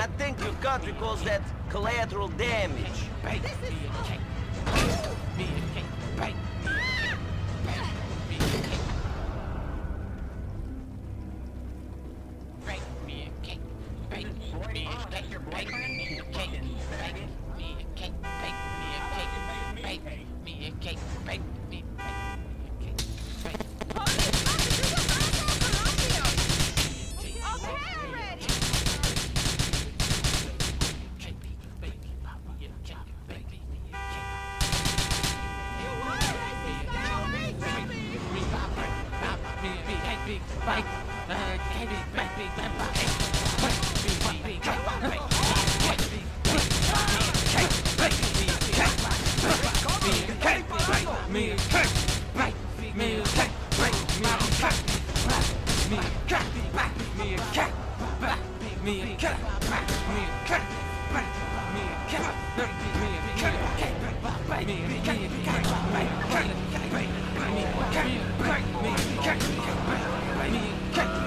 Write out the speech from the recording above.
I think your country calls that collateral damage. Me a cake. Me a cake. Me a cake. Me a cake. Me a cake. Me a cake. Me a cake. Me a cake. Me a cake. Me a cake. Me a cake. big spike, uh, candy, my big vampire. Me, hey, bite me, hey, bite me, cat, me, cat, bite me, cat, bite me, cat, bite me, cat, bite me, cat, bite me, cat, bite me, cat, bite me, cat, bite me, cat, bite me, cat, bite me, cat, bite me, cat,